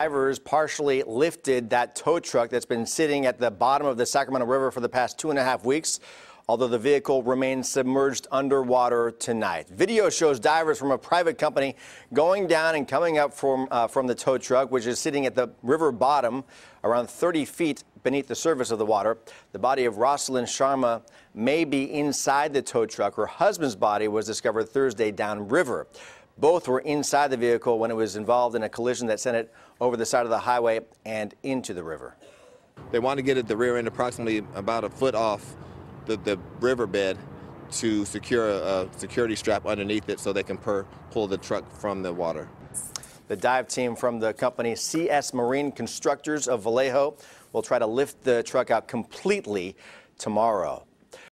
Divers partially lifted that tow truck that's been sitting at the bottom of the Sacramento River for the past two and a half weeks, although the vehicle remains submerged underwater tonight. Video shows divers from a private company going down and coming up from, uh, from the tow truck, which is sitting at the river bottom around 30 feet beneath the surface of the water. The body of Rosalind Sharma may be inside the tow truck. Her husband's body was discovered Thursday downriver. Both were inside the vehicle when it was involved in a collision that sent it over the side of the highway and into the river. They want to get at the rear end approximately about a foot off the, the riverbed to secure a, security strap underneath it so they can per, pull the truck from the water. The dive team from the company CS Marine Constructors of Vallejo will try to lift the truck out completely tomorrow.